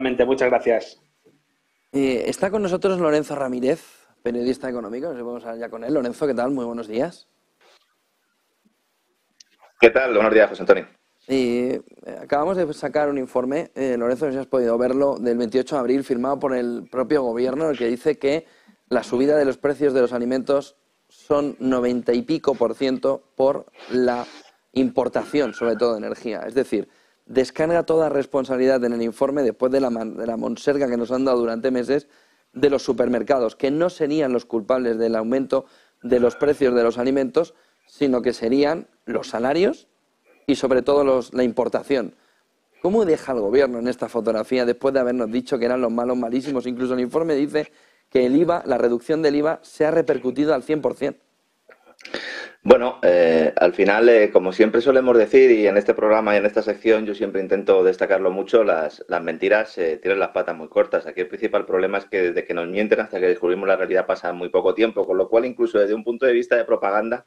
Muchas gracias. Eh, está con nosotros Lorenzo Ramírez, periodista económico. Nos vamos a ya con él. Lorenzo, ¿qué tal? Muy buenos días. ¿Qué tal? Buenos días, José Antonio. Eh, acabamos de sacar un informe, eh, Lorenzo, no sé si has podido verlo, del 28 de abril, firmado por el propio gobierno, en el que dice que la subida de los precios de los alimentos son 90 y pico por ciento por la importación, sobre todo de energía. Es decir, descarga toda responsabilidad en el informe, después de la, monserga que nos han dado durante meses, de los supermercados, que no serían los culpables del aumento de los precios de los alimentos, sino que serían los salarios y sobre todo la importación. ¿Cómo deja el gobierno en esta fotografía después de habernos dicho que eran los malos malísimos? Incluso el informe dice que el IVA, la reducción del IVA, se ha repercutido al 100%. Bueno, eh, al final, eh, como siempre solemos decir, y en este programa y en esta sección yo siempre intento destacarlo mucho, las, las mentiras eh, tienen las patas muy cortas. Aquí el principal problema es que desde que nos mienten hasta que descubrimos la realidad pasa muy poco tiempo, con lo cual incluso desde un punto de vista de propaganda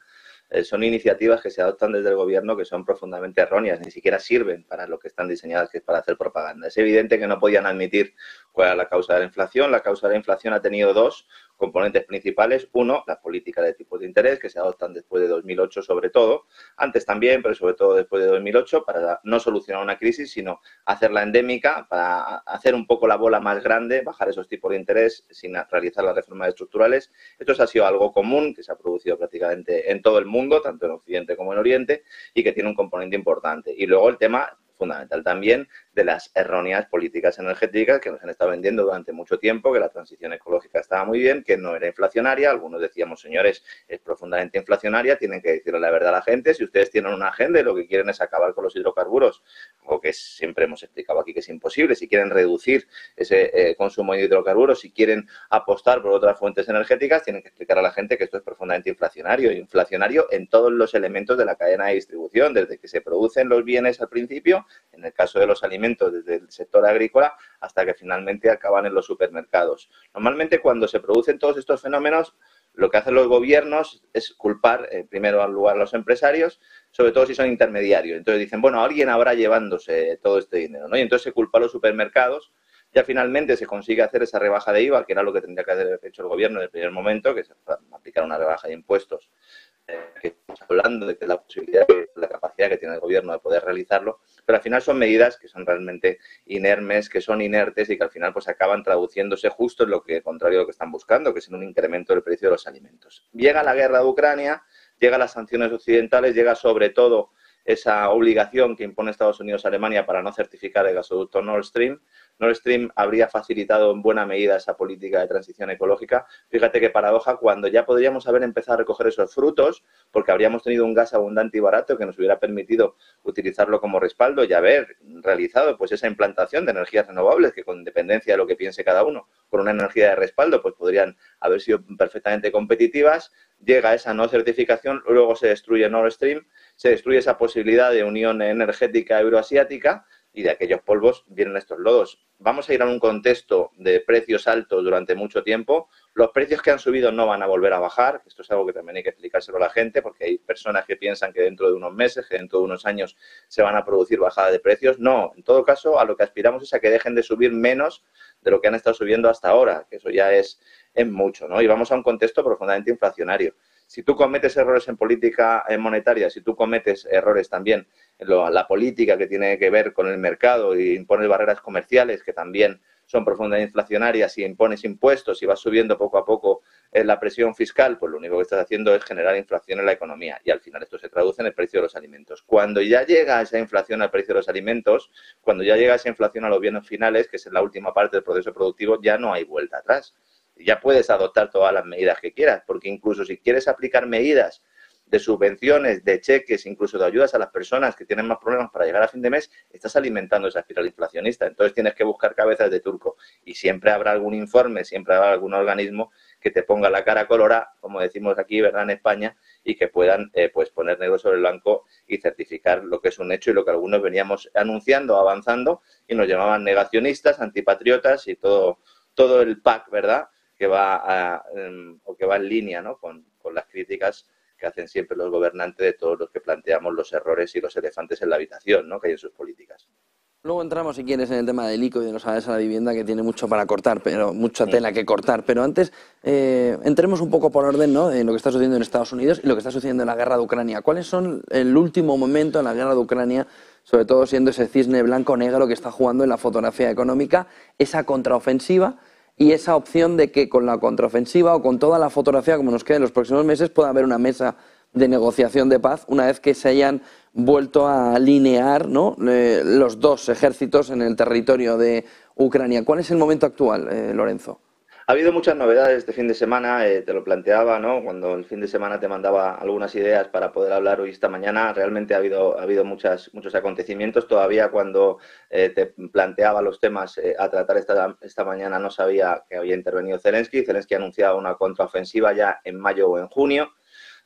eh, son iniciativas que se adoptan desde el gobierno que son profundamente erróneas, ni siquiera sirven para lo que están diseñadas, que es para hacer propaganda. Es evidente que no podían admitir cuál era la causa de la inflación. La causa de la inflación ha tenido dos componentes principales. Uno, la política de tipos de interés que se adoptan después de 2008 sobre todo, antes también, pero sobre todo después de 2008, para no solucionar una crisis, sino hacerla endémica, para hacer un poco la bola más grande, bajar esos tipos de interés sin realizar las reformas estructurales. Esto ha sido algo común que se ha producido prácticamente en todo el mundo, tanto en Occidente como en Oriente, y que tiene un componente importante. Y luego el tema fundamental también de las erróneas políticas energéticas que nos han estado vendiendo durante mucho tiempo, que la transición ecológica estaba muy bien, que no era inflacionaria. Algunos decíamos, señores, es profundamente inflacionaria, tienen que decirle la verdad a la gente. Si ustedes tienen una agenda y lo que quieren es acabar con los hidrocarburos, algo que siempre hemos explicado aquí que es imposible, si quieren reducir ese eh, consumo de hidrocarburos, si quieren apostar por otras fuentes energéticas, tienen que explicar a la gente que esto es profundamente inflacionario, inflacionario en todos los elementos de la cadena de distribución, desde que se producen los bienes al principio, en el caso de los alimentos, desde el sector agrícola hasta que finalmente acaban en los supermercados. Normalmente cuando se producen todos estos fenómenos, lo que hacen los gobiernos es culpar en primero al lugar a los empresarios, sobre todo si son intermediarios. Entonces dicen, bueno, alguien habrá llevándose todo este dinero, ¿no? Y entonces se culpa a los supermercados. Ya finalmente se consigue hacer esa rebaja de IVA, que era lo que tendría que haber hecho el gobierno en el primer momento, que es aplicar una rebaja de impuestos que estamos hablando de la posibilidad, la capacidad que tiene el gobierno de poder realizarlo, pero al final son medidas que son realmente inermes, que son inertes y que al final pues acaban traduciéndose justo en lo que contrario a lo que están buscando, que es en un incremento del precio de los alimentos. Llega la guerra de Ucrania, llega las sanciones occidentales, llega sobre todo esa obligación que impone Estados Unidos a Alemania para no certificar el gasoducto Nord Stream. Nord Stream habría facilitado en buena medida esa política de transición ecológica. Fíjate qué paradoja, cuando ya podríamos haber empezado a recoger esos frutos, porque habríamos tenido un gas abundante y barato que nos hubiera permitido utilizarlo como respaldo y haber realizado pues esa implantación de energías renovables que con independencia de lo que piense cada uno, con una energía de respaldo, pues podrían haber sido perfectamente competitivas. Llega esa no certificación, luego se destruye Nord Stream se destruye esa posibilidad de unión energética euroasiática y de aquellos polvos vienen estos lodos. Vamos a ir a un contexto de precios altos durante mucho tiempo. Los precios que han subido no van a volver a bajar. Esto es algo que también hay que explicárselo a la gente porque hay personas que piensan que dentro de unos meses, que dentro de unos años se van a producir bajadas de precios. No, en todo caso, a lo que aspiramos es a que dejen de subir menos de lo que han estado subiendo hasta ahora, que eso ya es, es mucho, ¿no? Y vamos a un contexto profundamente inflacionario si tú cometes errores en política monetaria, si tú cometes errores también en la política que tiene que ver con el mercado y impones barreras comerciales que también son profundamente inflacionarias y impones impuestos y vas subiendo poco a poco eh, la presión fiscal, pues lo único que estás haciendo es generar inflación en la economía y al final esto se traduce en el precio de los alimentos. Cuando ya llega esa inflación al precio de los alimentos, cuando ya llega esa inflación a los bienes finales, que es la última parte del proceso productivo, ya no hay vuelta atrás ya puedes adoptar todas las medidas que quieras, porque incluso si quieres aplicar medidas de subvenciones, de cheques, incluso de ayudas a las personas que tienen más problemas para llegar a fin de mes, estás alimentando esa espiral inflacionista. Entonces tienes que buscar cabezas de turco y siempre habrá algún informe, siempre habrá algún organismo que te ponga la cara colorada, como decimos aquí, ¿verdad?, en España, y que puedan eh, pues poner negro sobre el blanco y certificar lo que es un hecho y lo que algunos veníamos anunciando, avanzando, y nos llamaban negacionistas, antipatriotas y todo, todo el pack, ¿verdad?, que va em, o que va en línea ¿no? con, las críticas que hacen siempre los gobernantes de todos los que planteamos los errores y los elefantes en la habitación ¿no? que hay en sus políticas. Luego entramos, si quieres, en el tema del ICO y de los salarios a la vivienda, que tiene mucho para cortar, pero mucha tela que cortar. Pero antes, eh, entremos un poco por orden ¿no? en lo que está sucediendo en Estados Unidos y lo que está sucediendo en la guerra de Ucrania. ¿Cuáles son el último momento en la guerra de Ucrania, sobre todo siendo ese cisne blanco-negro que está jugando en la fotografía económica, esa contraofensiva y esa opción de que con la contraofensiva o con toda la fotografía, como nos queda en los próximos meses, pueda haber una mesa de negociación de paz una vez que se hayan vuelto a alinear ¿no? los dos ejércitos en el territorio de Ucrania. ¿Cuál es el momento actual, eh, Lorenzo? Ha habido muchas novedades este fin de semana, eh, te lo planteaba, ¿no? Cuando el fin de semana te mandaba algunas ideas para poder hablar hoy esta mañana, realmente ha habido, ha habido muchas, muchos acontecimientos. Todavía cuando eh, te planteaba los temas a tratar esta, esta mañana no sabía que había intervenido Zelensky. Zelensky ha anunciado una contraofensiva ya en mayo o en junio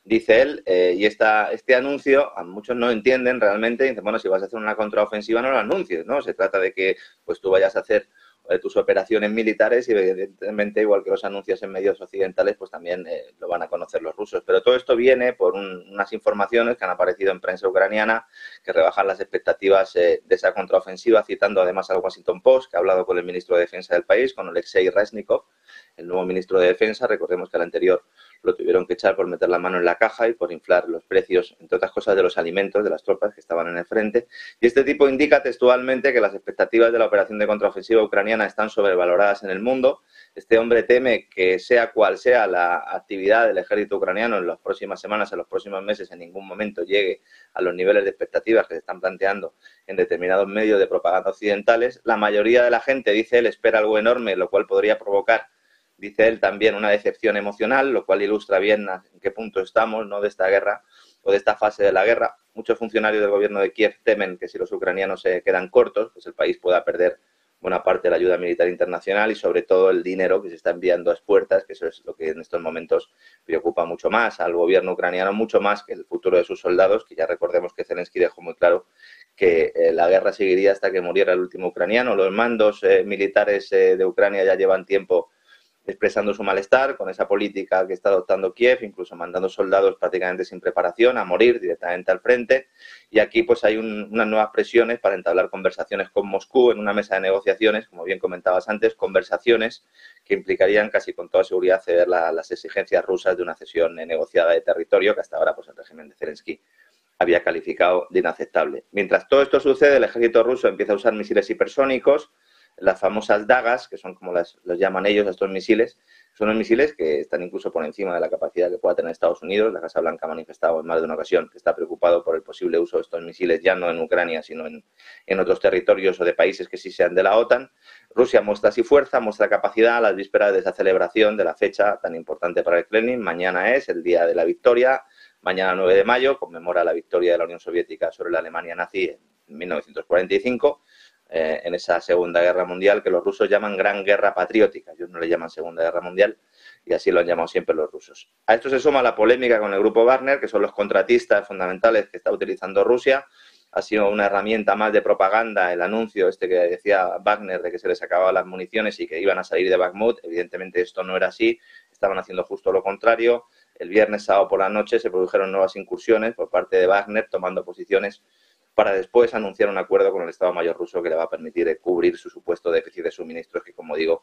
dice él, eh, y esta, este anuncio a muchos no entienden realmente, dicen, bueno, si vas a hacer una contraofensiva no lo anuncies, ¿no? Se trata de que pues tú vayas a hacer eh, tus operaciones militares y evidentemente igual que los anuncios en medios occidentales pues también eh, lo van a conocer los rusos. Pero todo esto viene por unas informaciones que han aparecido en prensa ucraniana que rebajan las expectativas de esa contraofensiva, citando además al Washington Post, que ha hablado con el ministro de Defensa del país, con Alexei Resnikov, el nuevo ministro de Defensa. Recordemos que el anterior lo tuvieron que echar por meter la mano en la caja y por inflar los precios, entre otras cosas, de los alimentos de las tropas que estaban en el frente. Y este tipo indica textualmente que las expectativas de la operación de contraofensiva ucraniana están sobrevaloradas en el mundo. Este hombre teme que sea cual sea la actividad del ejército ucraniano en las próximas semanas, en los próximos meses, en ningún momento llegue a los niveles de expectativas que se están planteando en determinados medios de propaganda occidentales. La mayoría de la gente, dice él, espera algo enorme, lo cual podría provocar dice él también, una decepción emocional, lo cual ilustra bien en qué punto estamos ¿no? de esta guerra o de esta fase de la guerra. Muchos funcionarios del gobierno de Kiev temen que si los ucranianos se quedan cortos, pues el país pueda perder buena parte de la ayuda militar internacional y sobre todo el dinero que se está enviando a puertas, que eso es lo que en estos momentos preocupa mucho más al gobierno ucraniano, mucho más que el futuro de sus soldados, que ya recordemos que Zelensky dejó muy claro que eh, la guerra seguiría hasta que muriera el último ucraniano. Los mandos eh, militares eh, de Ucrania ya llevan tiempo expresando su malestar con esa política que está adoptando Kiev, incluso mandando soldados prácticamente sin preparación a morir directamente al frente. Y aquí pues hay unas nuevas presiones para entablar conversaciones con Moscú en una mesa de negociaciones, como bien comentabas antes, conversaciones que implicarían casi con toda seguridad ceder las exigencias rusas de una cesión negociada de territorio que hasta ahora pues el régimen de Zelensky había calificado de inaceptable. Mientras todo esto sucede, el ejército ruso empieza a usar misiles hipersónicos, las famosas dagas, que son como las, los llaman ellos estos misiles, son los misiles que están incluso por encima de la capacidad que pueda tener Estados Unidos. La Casa Blanca ha manifestado en más de una ocasión que está preocupado por el posible uso de estos misiles, ya no en Ucrania, sino en, en otros territorios o de países que sí sean de la OTAN. Rusia muestra así fuerza, muestra capacidad a las vísperas de esa celebración de la fecha tan importante para el Kremlin. Mañana es el día de la victoria. Mañana 9 de mayo conmemora la victoria de la Unión Soviética sobre la Alemania nazi en 1945 eh, en esa Segunda Guerra Mundial que los rusos llaman Gran Guerra Patriótica. Ellos no le llaman Segunda Guerra Mundial y así lo han llamado siempre los rusos. A esto se suma la polémica con el grupo Wagner, que son los contratistas fundamentales que está utilizando Rusia. Ha sido una herramienta más de propaganda el anuncio este que decía Wagner de que se les acababan las municiones y que iban a salir de Bakhmut. Evidentemente esto no era así, estaban haciendo justo lo contrario. El viernes sábado por la noche se produjeron nuevas incursiones por parte de Wagner tomando posiciones para después anunciar un acuerdo con el Estado Mayor ruso que le va a permitir cubrir su supuesto déficit de suministros, que como digo,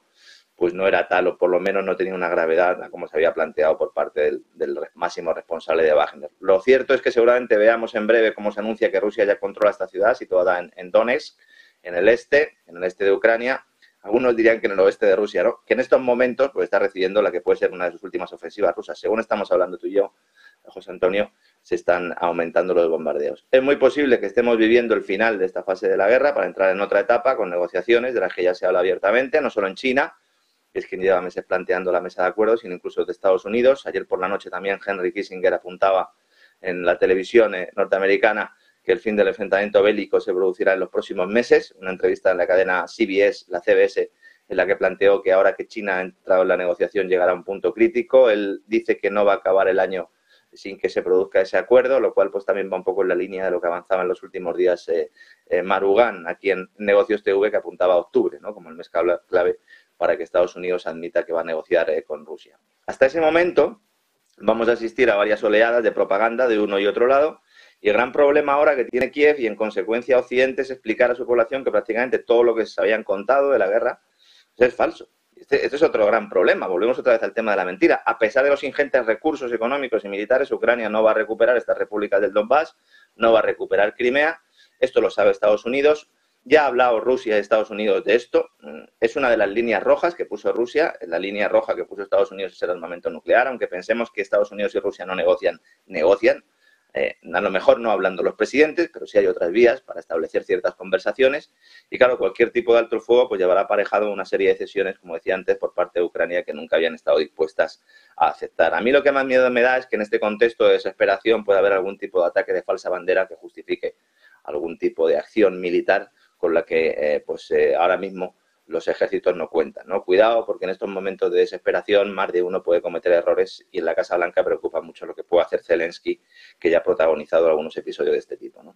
pues no era tal o por lo menos no tenía una gravedad como se había planteado por parte del, máximo responsable de Wagner. Lo cierto es que seguramente veamos en breve cómo se anuncia que Rusia ya controla esta ciudad situada en, en Donetsk, en el este, en el este de Ucrania, algunos dirían que en el oeste de Rusia, ¿no? Que en estos momentos pues, está recibiendo la que puede ser una de sus últimas ofensivas rusas. Según estamos hablando tú y yo, José Antonio, se están aumentando los bombardeos. Es muy posible que estemos viviendo el final de esta fase de la guerra para entrar en otra etapa con negociaciones de las que ya se habla abiertamente, no solo en China, que es quien lleva meses planteando la mesa de acuerdos, sino incluso de Estados Unidos. Ayer por la noche también Henry Kissinger apuntaba en la televisión eh, norteamericana que el fin del enfrentamiento bélico se producirá en los próximos meses. Una entrevista en la cadena CBS, la CBS, en la que planteó que ahora que China ha entrado en la negociación llegará a un punto crítico. Él dice que no va a acabar el año sin que se produzca ese acuerdo, lo cual pues también va un poco en la línea de lo que avanzaba en los últimos días eh, eh Marugán, aquí en Negocios TV, que apuntaba a octubre, ¿no? como el mes clave para que Estados Unidos admita que va a negociar eh, con Rusia. Hasta ese momento vamos a asistir a varias oleadas de propaganda de uno y otro lado Y el gran problema ahora que tiene Kiev y en consecuencia Occidente es explicar a su población que prácticamente todo lo que se habían contado de la guerra es falso. Este, este, es otro gran problema. Volvemos otra vez al tema de la mentira. A pesar de los ingentes recursos económicos y militares, Ucrania no va a recuperar estas repúblicas del Donbass, no va a recuperar Crimea. Esto lo sabe Estados Unidos. Ya ha hablado Rusia y Estados Unidos de esto. Es una de las líneas rojas que puso Rusia. La línea roja que puso Estados Unidos es el armamento nuclear, aunque pensemos que Estados Unidos y Rusia no negocian, negocian. Eh, a lo mejor no hablando los presidentes, pero sí hay otras vías para establecer ciertas conversaciones. Y claro, cualquier tipo de alto fuego pues llevará aparejado una serie de cesiones, como decía antes, por parte de Ucrania que nunca habían estado dispuestas a aceptar. A mí lo que más miedo me da es que en este contexto de desesperación pueda haber algún tipo de ataque de falsa bandera que justifique algún tipo de acción militar con la que eh, pues eh, ahora mismo los ejércitos no cuentan. ¿no? Cuidado, porque en estos momentos de desesperación más de uno puede cometer errores y en la Casa Blanca preocupa mucho lo que puede hacer Zelensky, que ya ha protagonizado algunos episodios de este tipo. ¿no?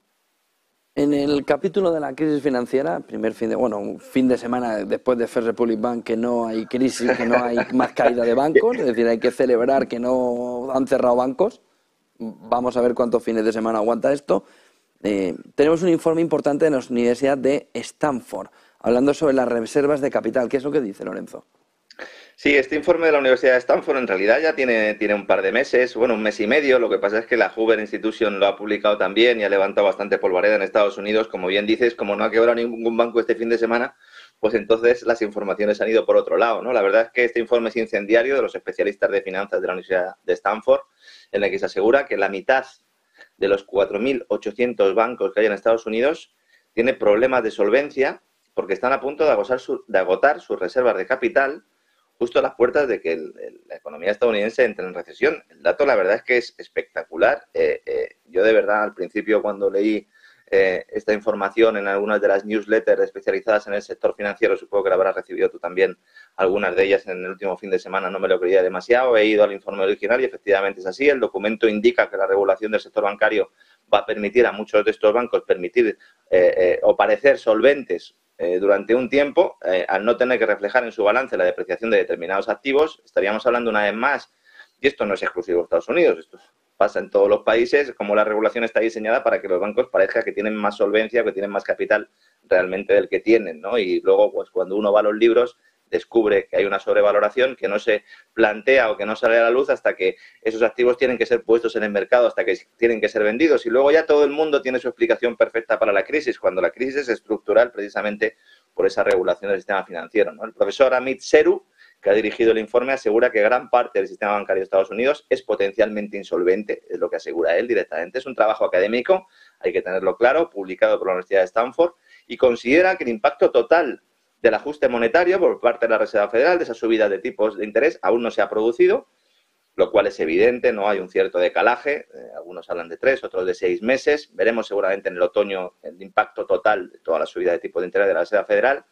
En el capítulo de la crisis financiera, primer fin de, bueno, un fin de semana después de First Republic Bank, que no hay crisis, que no hay más caída de bancos, es decir, hay que celebrar que no han cerrado bancos. Vamos a ver cuántos fines de semana aguanta esto. Eh, tenemos un informe importante de la Universidad de Stanford hablando sobre las reservas de capital. ¿Qué es lo que dice Lorenzo? Sí, este informe de la Universidad de Stanford en realidad ya tiene, tiene un par de meses, bueno, un mes y medio. Lo que pasa es que la Hoover Institution lo ha publicado también y ha levantado bastante polvareda en Estados Unidos. Como bien dices, como no ha quebrado ningún banco este fin de semana, pues entonces las informaciones han ido por otro lado, ¿no? La verdad es que este informe es incendiario de los especialistas de finanzas de la Universidad de Stanford, en el que se asegura que la mitad de los 4.800 bancos que hay en Estados Unidos tiene problemas de solvencia porque están a punto de agotar, sus reservas de capital justo a las puertas de que la economía estadounidense entre en recesión. El dato, la verdad, es que es espectacular. Eh, eh, yo, de verdad, al principio, cuando leí eh, esta información en algunas de las newsletters especializadas en el sector financiero, supongo que la habrás recibido tú también algunas de ellas en el último fin de semana, no me lo creía demasiado. He ido al informe original y efectivamente es así. El documento indica que la regulación del sector bancario va a permitir a muchos de estos bancos permitir o parecer solventes eh, durante un tiempo, eh, al no tener que reflejar en su balance la depreciación de determinados activos, estaríamos hablando una vez más, y esto no es exclusivo de Estados Unidos, esto pasa en todos los países, como la regulación está diseñada para que los bancos parezca que tienen más solvencia, que tienen más capital realmente del que tienen, ¿no? Y luego, pues cuando uno va a los libros, descubre que hay una sobrevaloración que no se plantea o que no sale a la luz hasta que esos activos tienen que ser puestos en el mercado, hasta que tienen que ser vendidos. Y luego ya todo el mundo tiene su explicación perfecta para la crisis, cuando la crisis es estructural precisamente por esa regulación del sistema financiero. El profesor Amit Seru, que ha dirigido el informe, asegura que gran parte del sistema bancario de Estados Unidos es potencialmente insolvente, es lo que asegura él directamente. Es un trabajo académico, hay que tenerlo claro, publicado por la Universidad de Stanford, y considera que el impacto total del ajuste monetario por parte de la Reserva Federal, de esa subida de tipos de interés, aún no se ha producido, lo cual es evidente, no hay un cierto decalaje, eh, algunos hablan de tres, otros de seis meses, veremos seguramente en el otoño el impacto total de toda la subida de tipos de interés de la Reserva Federal.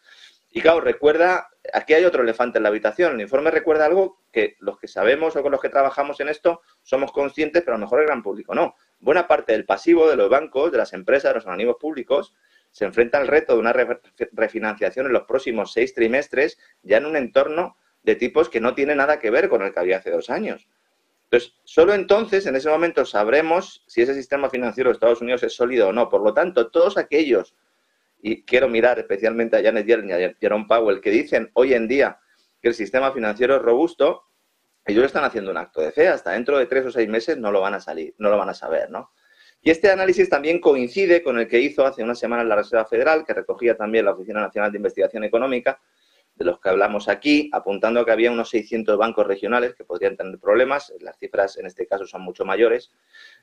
Y claro, recuerda, aquí hay otro elefante en la habitación, el informe recuerda algo que los que sabemos o con los que trabajamos en esto somos conscientes, pero a lo mejor el gran público no. Buena parte del pasivo de los bancos, de las empresas, de los organismos públicos, se enfrenta al reto de una refinanciación en los próximos seis trimestres, ya en un entorno de tipos que no tiene nada que ver con el que había hace dos años. Entonces, solo entonces, en ese momento, sabremos si ese sistema financiero de Estados Unidos es sólido o no. Por lo tanto, todos aquellos, y quiero mirar especialmente a Janet Yellen y a Jerome Powell, que dicen hoy en día que el sistema financiero es robusto, ellos están haciendo un acto de fe. Hasta dentro de tres o seis meses no lo van a salir, no lo van a saber, ¿no? Y este análisis también coincide con el que hizo hace unas semanas la Reserva Federal, que recogía también la Oficina Nacional de Investigación Económica, de los que hablamos aquí, apuntando que había unos 600 bancos regionales que podrían tener problemas. Las cifras en este caso son mucho mayores,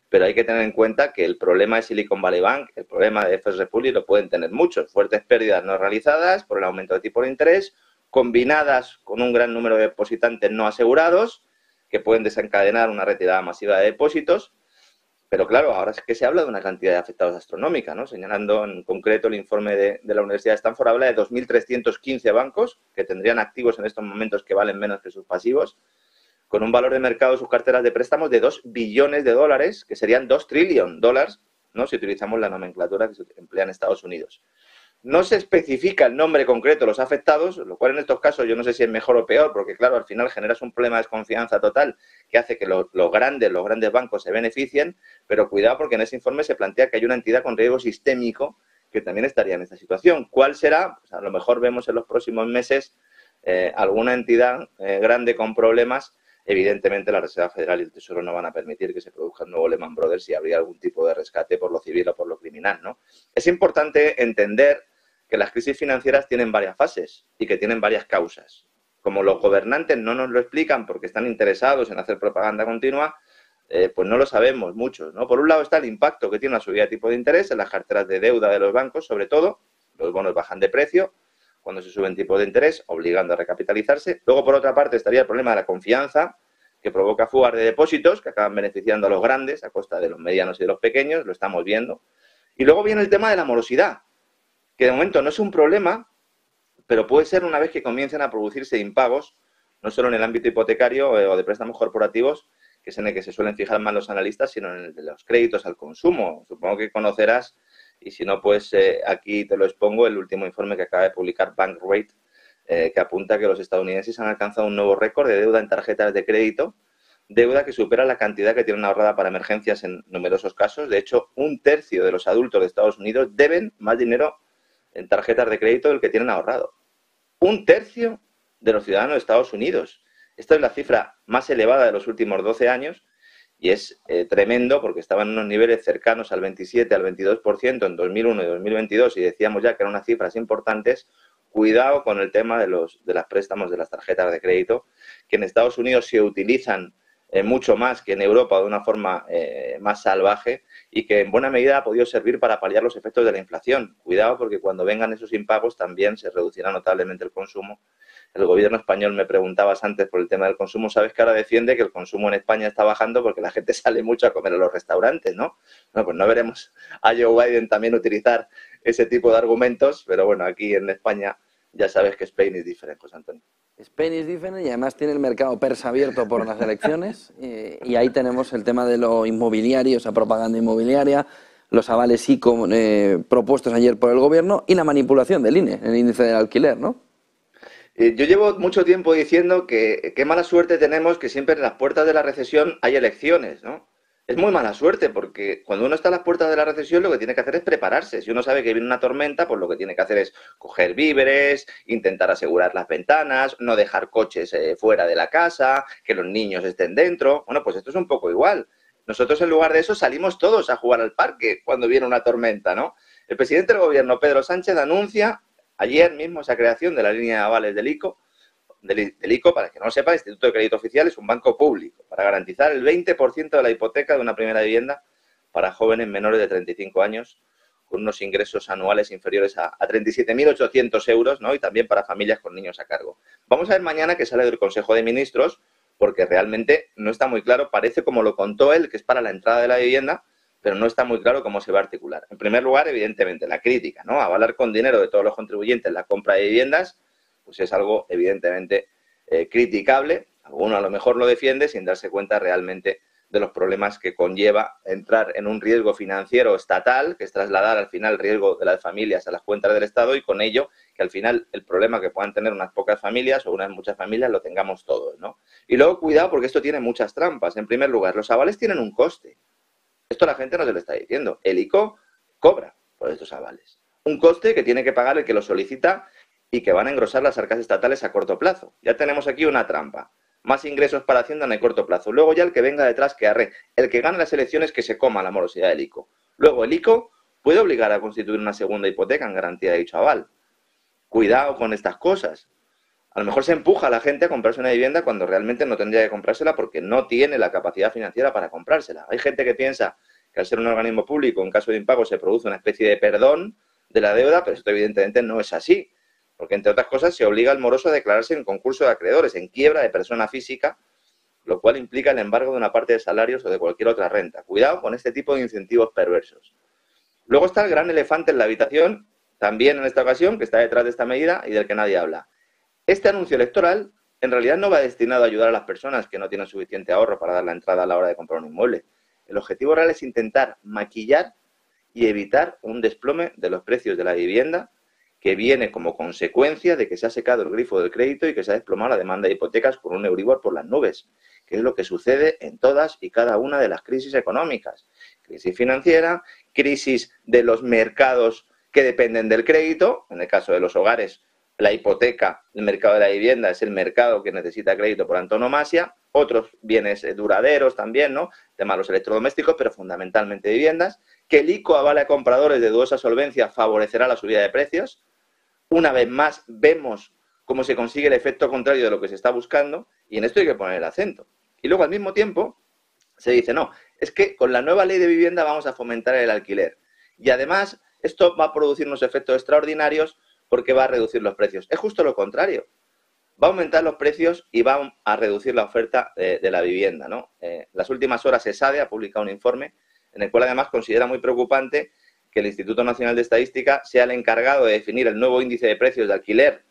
pero hay que tener en cuenta que el problema de Silicon Valley Bank, el problema de First Republic lo pueden tener muchos. Fuertes pérdidas no realizadas por el aumento de tipo de interés, combinadas con un gran número de depositantes no asegurados, que pueden desencadenar una retirada masiva de depósitos pero claro, ahora es que se habla de una cantidad de afectados astronómica, ¿no? Señalando en concreto el informe de, la Universidad de Stanford, habla de 2.315 bancos que tendrían activos en estos momentos que valen menos que sus pasivos, con un valor de mercado de sus carteras de préstamos de 2 billones de dólares, que serían 2 trillion dólares, ¿no? Si utilizamos la nomenclatura que se emplea en Estados Unidos. No se especifica el nombre concreto de los afectados, lo cual en estos casos yo no sé si es mejor o peor, porque claro, al final generas un problema de desconfianza total que hace que los, grandes, los grandes bancos se beneficien, pero cuidado porque en ese informe se plantea que hay una entidad con riesgo sistémico que también estaría en esta situación. ¿Cuál será? Pues a lo mejor vemos en los próximos meses eh, alguna entidad eh, grande con problemas. Evidentemente la Reserva Federal y el Tesoro no van a permitir que se produzca un nuevo Lehman Brothers si habría algún tipo de rescate por lo civil o por lo criminal, ¿no? Es importante entender que las crisis financieras tienen varias fases y que tienen varias causas. Como los gobernantes no nos lo explican porque están interesados en hacer propaganda continua, eh, pues no lo sabemos muchos. ¿no? Por un lado está el impacto que tiene la subida de tipo de interés en las carteras de deuda de los bancos, sobre todo, los bonos bajan de precio cuando se suben tipo de interés, obligando a recapitalizarse. Luego, por otra parte, estaría el problema de la confianza, que provoca fugas de depósitos que acaban beneficiando a los grandes a costa de los medianos y de los pequeños, lo estamos viendo. Y luego viene el tema de la morosidad, que de momento no es un problema, pero puede ser una vez que comiencen a producirse impagos, no solo en el ámbito hipotecario eh, o de préstamos corporativos, que es en el que se suelen fijar más los analistas, sino en el de los créditos al consumo. Supongo que conocerás, y si no, pues eh, aquí te lo expongo, el último informe que acaba de publicar Bankrate, eh, que apunta que los estadounidenses han alcanzado un nuevo récord de deuda en tarjetas de crédito, deuda que supera la cantidad que tienen ahorrada para emergencias en numerosos casos. De hecho, un tercio de los adultos de Estados Unidos deben más dinero en tarjetas de crédito del que tienen ahorrado. Un tercio de los ciudadanos de Estados Unidos. Esta es la cifra más elevada de los últimos 12 años y es eh, tremendo porque estaban en unos niveles cercanos al 27, al 22% en 2001 y 2022 y decíamos ya que eran unas cifras importantes. Cuidado con el tema de los de las préstamos de las tarjetas de crédito, que en Estados Unidos se utilizan eh, mucho más que en Europa de una forma eh, más salvaje y que en buena medida ha podido servir para paliar los efectos de la inflación. Cuidado porque cuando vengan esos impagos también se reducirá notablemente el consumo. El gobierno español me preguntabas antes por el tema del consumo, sabes que ahora defiende que el consumo en España está bajando porque la gente sale mucho a comer a los restaurantes, ¿no? Bueno, pues no veremos a Joe Biden también utilizar ese tipo de argumentos, pero bueno, aquí en España ya sabes que Spain es diferente, José Antonio. Spain is different y además tiene el mercado persa abierto por las elecciones y, ahí tenemos el tema de lo inmobiliario, esa propaganda inmobiliaria, los avales ICO eh, propuestos ayer por el gobierno y la manipulación del INE, el índice del alquiler, ¿no? Eh, yo llevo mucho tiempo diciendo que qué mala suerte tenemos que siempre en las puertas de la recesión hay elecciones, ¿no? Es muy mala suerte porque cuando uno está a las puertas de la recesión lo que tiene que hacer es prepararse. Si uno sabe que viene una tormenta, pues lo que tiene que hacer es coger víveres, intentar asegurar las ventanas, no dejar coches eh, fuera de la casa, que los niños estén dentro. Bueno, pues esto es un poco igual. Nosotros en lugar de eso salimos todos a jugar al parque cuando viene una tormenta, ¿no? El presidente del gobierno, Pedro Sánchez, anuncia ayer mismo esa creación de la línea de avales del ICO del, ICO, para que no lo sepa, Instituto de Crédito Oficial es un banco público para garantizar el 20% de la hipoteca de una primera vivienda para jóvenes menores de 35 años con unos ingresos anuales inferiores a, a 37.800 euros, ¿no? Y también para familias con niños a cargo. Vamos a ver mañana qué sale del Consejo de Ministros, porque realmente no está muy claro, parece como lo contó él, que es para la entrada de la vivienda, pero no está muy claro cómo se va a articular. En primer lugar, evidentemente, la crítica, ¿no? Avalar con dinero de todos los contribuyentes la compra de viviendas pues es algo evidentemente eh, criticable. Alguno a lo mejor lo defiende sin darse cuenta realmente de los problemas que conlleva entrar en un riesgo financiero estatal, que es trasladar al final el riesgo de las familias a las cuentas del Estado y con ello que al final el problema que puedan tener unas pocas familias o unas muchas familias lo tengamos todos, ¿no? Y luego cuidado porque esto tiene muchas trampas. En primer lugar, los avales tienen un coste. Esto la gente no se lo está diciendo. El ICO cobra por estos avales. Un coste que tiene que pagar el que lo solicita y que van a engrosar las arcas estatales a corto plazo. Ya tenemos aquí una trampa. Más ingresos para Hacienda en el corto plazo. Luego ya el que venga detrás que arre. El que gane las elecciones que se coma la morosidad del ICO. Luego el ICO puede obligar a constituir una segunda hipoteca en garantía de dicho aval. Cuidado con estas cosas. A lo mejor se empuja a la gente a comprarse una vivienda cuando realmente no tendría que comprársela porque no tiene la capacidad financiera para comprársela. Hay gente que piensa que al ser un organismo público, en caso de impago, se produce una especie de perdón de la deuda, pero esto evidentemente no es así porque entre otras cosas se obliga al moroso a declararse en concurso de acreedores, en quiebra de persona física, lo cual implica el embargo de una parte de salarios o de cualquier otra renta. Cuidado con este tipo de incentivos perversos. Luego está el gran elefante en la habitación, también en esta ocasión, que está detrás de esta medida y del que nadie habla. Este anuncio electoral en realidad no va destinado a ayudar a las personas que no tienen suficiente ahorro para dar la entrada a la hora de comprar un inmueble. El objetivo real es intentar maquillar y evitar un desplome de los precios de la vivienda que viene como consecuencia de que se ha secado el grifo del crédito y que se ha desplomado la demanda de hipotecas por un Euribor por las nubes, que es lo que sucede en todas y cada una de las crisis económicas. Crisis financiera, crisis de los mercados que dependen del crédito, en el caso de los hogares, la hipoteca, el mercado de la vivienda es el mercado que necesita crédito por antonomasia, otros bienes eh, duraderos también, ¿no? Temas los electrodomésticos, pero fundamentalmente viviendas, que el ICO avale a compradores de dudosa solvencia favorecerá la subida de precios. Una vez más, vemos cómo se consigue el efecto contrario de lo que se está buscando, y en esto hay que poner el acento. Y luego, al mismo tiempo, se dice, no, es que con la nueva ley de vivienda vamos a fomentar el alquiler. Y además, esto va a producir unos efectos extraordinarios porque va a reducir los precios. Es justo lo contrario. Va a aumentar los precios y va a reducir la oferta de, la vivienda. ¿no? Eh, las últimas horas ESADE ha publicado un informe en el cual además considera muy preocupante que el Instituto Nacional de Estadística sea el encargado de definir el nuevo índice de precios de alquiler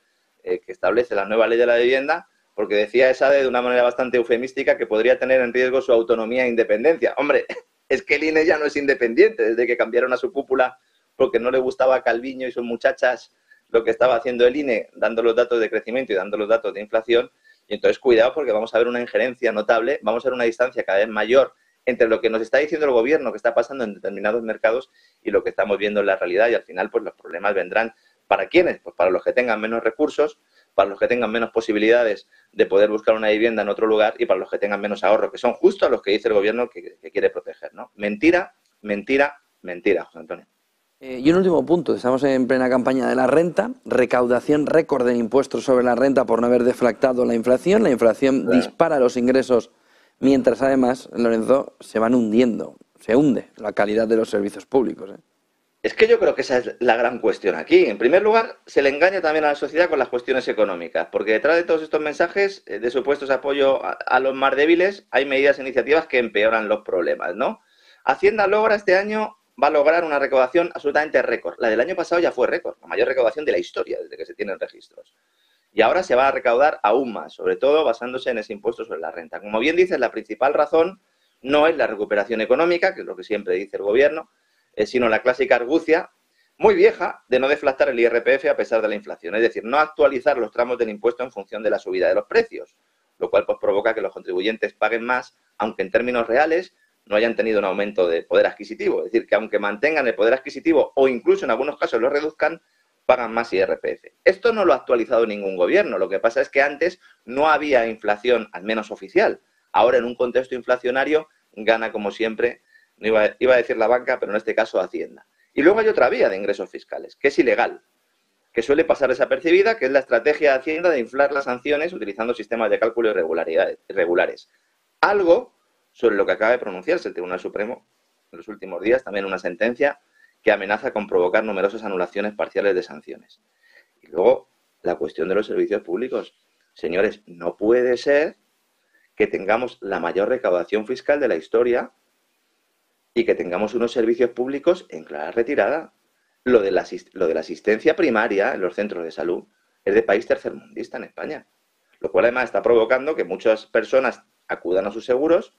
eh, que establece la nueva ley de la vivienda, porque decía ESADE de una manera bastante eufemística que podría tener en riesgo su autonomía e independencia. Hombre, es que el INE ya no es independiente desde que cambiaron a su cúpula porque no le gustaba a Calviño y sus muchachas lo que estaba haciendo el INE, dando los datos de crecimiento y dando los datos de inflación. Y entonces, cuidado, porque vamos a ver una injerencia notable, vamos a ver una distancia cada vez mayor entre lo que nos está diciendo el gobierno que está pasando en determinados mercados y lo que estamos viendo en la realidad. Y al final, pues los problemas vendrán. ¿Para quiénes? Pues para los que tengan menos recursos, para los que tengan menos posibilidades de poder buscar una vivienda en otro lugar y para los que tengan menos ahorro, que son justo los que dice el gobierno que, que quiere proteger. ¿no? Mentira, mentira, mentira, José Antonio. Eh, y un último punto, estamos en plena campaña de la renta, recaudación récord en impuestos sobre la renta por no haber deflactado la inflación, la inflación dispara los ingresos, mientras además, Lorenzo, se van hundiendo, se hunde la calidad de los servicios públicos. ¿eh? Es que yo creo que esa es la gran cuestión aquí. En primer lugar, se le engaña también a la sociedad con las cuestiones económicas, porque detrás de todos estos mensajes eh, de supuestos apoyo a, a los más débiles hay medidas e iniciativas que empeoran los problemas, ¿no? Hacienda logra este año va a lograr una recaudación absolutamente récord. La del año pasado ya fue récord, la mayor recaudación de la historia desde que se tienen registros. Y ahora se va a recaudar aún más, sobre todo basándose en ese impuesto sobre la renta. Como bien dices, la principal razón no es la recuperación económica, que es lo que siempre dice el gobierno, eh, sino la clásica argucia muy vieja de no deflactar el IRPF a pesar de la inflación, es decir, no actualizar los tramos del impuesto en función de la subida de los precios, lo cual pues, provoca que los contribuyentes paguen más, aunque en términos reales no hayan tenido un aumento de poder adquisitivo. Es decir, que aunque mantengan el poder adquisitivo o incluso en algunos casos lo reduzcan, pagan más IRPF. Esto no lo ha actualizado ningún gobierno. Lo que pasa es que antes no había inflación, al menos oficial. Ahora, en un contexto inflacionario, gana como siempre, no iba, iba a decir la banca, pero en este caso Hacienda. Y luego hay otra vía de ingresos fiscales, que es ilegal, que suele pasar desapercibida, que es la estrategia de Hacienda de inflar las sanciones utilizando sistemas de cálculo irregulares. Algo sobre lo que acaba de pronunciarse el Tribunal Supremo en los últimos días, también una sentencia que amenaza con provocar numerosas anulaciones parciales de sanciones. Y luego, la cuestión de los servicios públicos. Señores, no puede ser que tengamos la mayor recaudación fiscal de la historia y que tengamos unos servicios públicos en clara retirada. Lo de, la, asistencia primaria en los centros de salud es de país tercermundista en España, lo cual además está provocando que muchas personas acudan a sus seguros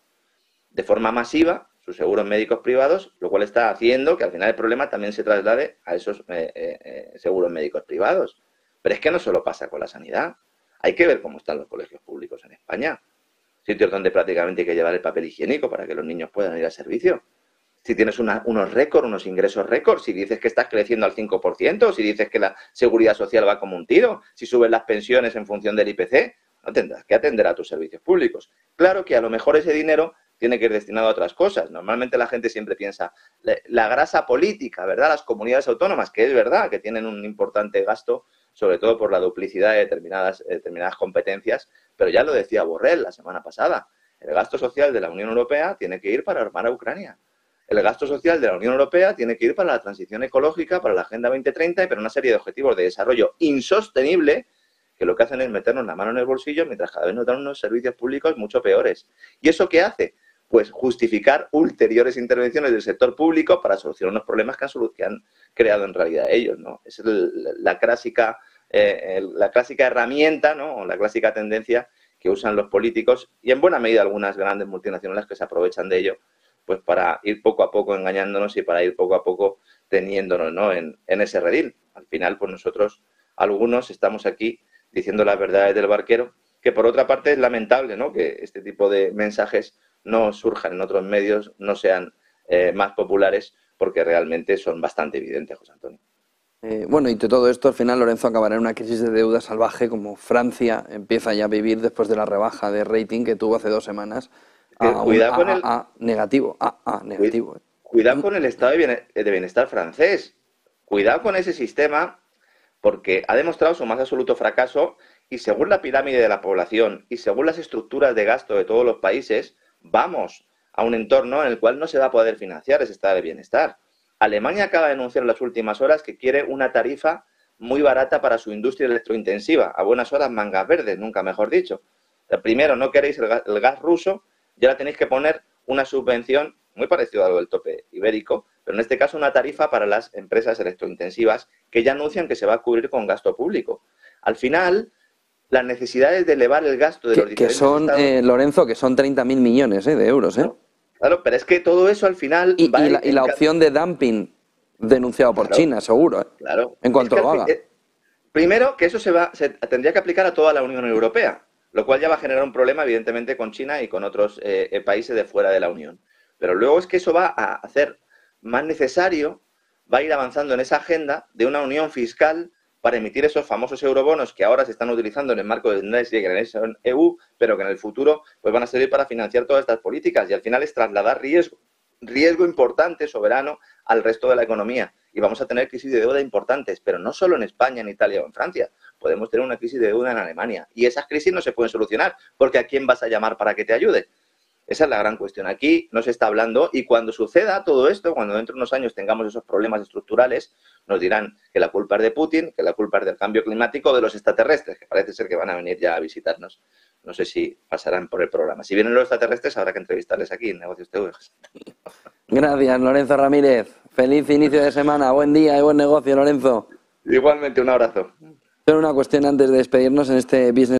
de forma masiva sus seguros médicos privados, lo cual está haciendo que al final el problema también se traslade a esos eh, eh, eh, seguros médicos privados. Pero es que no solo pasa con la sanidad. Hay que ver cómo están los colegios públicos en España. Sitios donde prácticamente hay que llevar el papel higiénico para que los niños puedan ir al servicio. Si tienes unos récords, unos ingresos récords, si dices que estás creciendo al 5%, si dices que la seguridad social va como un tiro, si suben las pensiones en función del IPC, no tendrás que atender a tus servicios públicos. Claro que a lo mejor ese dinero tiene que ir destinado a otras cosas. Normalmente la gente siempre piensa, la grasa política, ¿verdad? Las comunidades autónomas, que es verdad que tienen un importante gasto, sobre todo por la duplicidad de determinadas, determinadas competencias, pero ya lo decía Borrell la semana pasada, el gasto social de la Unión Europea tiene que ir para armar a Ucrania. El gasto social de la Unión Europea tiene que ir para la transición ecológica, para la Agenda 2030 y para una serie de objetivos de desarrollo insostenible que lo que hacen es meternos la mano en el bolsillo mientras cada vez nos dan unos servicios públicos mucho peores. ¿Y eso qué hace? Pues justificar ulteriores intervenciones del sector público para solucionar unos problemas que han, creado en realidad ellos, ¿no? Es la, clásica, eh, la clásica herramienta, ¿no? O la clásica tendencia que usan los políticos y en buena medida algunas grandes multinacionales que se aprovechan de ello pues para ir poco a poco engañándonos y para ir poco a poco teniéndonos ¿no? en, en ese redil. Al final, pues nosotros, algunos, estamos aquí diciendo las verdades del barquero, que por otra parte es lamentable ¿no? que este tipo de mensajes no surjan en otros medios, no sean eh, más populares, porque realmente son bastante evidentes, José Antonio. Eh, bueno, y de todo esto, al final Lorenzo acabará en una crisis de deuda salvaje como Francia empieza ya a vivir después de la rebaja de rating que tuvo hace dos semanas. cuidado con el... negativo, a, negativo. Cuidado con el estado de bienestar francés. Cuidado con ese sistema porque ha demostrado su más absoluto fracaso y según la pirámide de la población y según las estructuras de gasto de todos los países, vamos a un entorno en el cual no se va a poder financiar ese estado de bienestar. Alemania acaba de anunciar en las últimas horas que quiere una tarifa muy barata para su industria electrointensiva. A buenas horas, mangas verdes, nunca mejor dicho. primero, no queréis el gas, ruso, ya ahora tenéis que poner una subvención muy parecida a lo del tope ibérico, pero en este caso una tarifa para las empresas electrointensivas que ya anuncian que se va a cubrir con gasto público. Al final, las necesidades de elevar el gasto de los que son, eh, Lorenzo, que son 30.000 millones eh, de euros, ¿eh? Claro, pero es que todo eso al final... Y, la, opción de dumping denunciado por China, seguro, ¿eh? Claro. En cuanto lo haga. primero, que eso se, va, se tendría que aplicar a toda la Unión Europea, lo cual ya va a generar un problema, evidentemente, con China y con otros países de fuera de la Unión. Pero luego es que eso va a hacer más necesario, va a ir avanzando en esa agenda de una unión fiscal para emitir esos famosos eurobonos que ahora se están utilizando en el marco del Next Generation EU, pero que en el futuro pues van a servir para financiar todas estas políticas y al final es trasladar riesgo, riesgo importante, soberano, al resto de la economía. Y vamos a tener crisis de deuda importantes, pero no solo en España, en Italia o en Francia. Podemos tener una crisis de deuda en Alemania. Y esas crisis no se pueden solucionar, porque ¿a quién vas a llamar para que te ayude? Esa es la gran cuestión. Aquí no se está hablando y cuando suceda todo esto, cuando dentro de unos años tengamos esos problemas estructurales, nos dirán que la culpa es de Putin, que la culpa es del cambio climático o de los extraterrestres, que parece ser que van a venir ya a visitarnos. No sé si pasarán por el programa. Si vienen los extraterrestres, habrá que entrevistarles aquí en Negocios TV. Gracias, Lorenzo Ramírez. Feliz inicio de semana. Buen día y buen negocio, Lorenzo. Igualmente, un abrazo. Pero una cuestión antes de despedirnos en este business.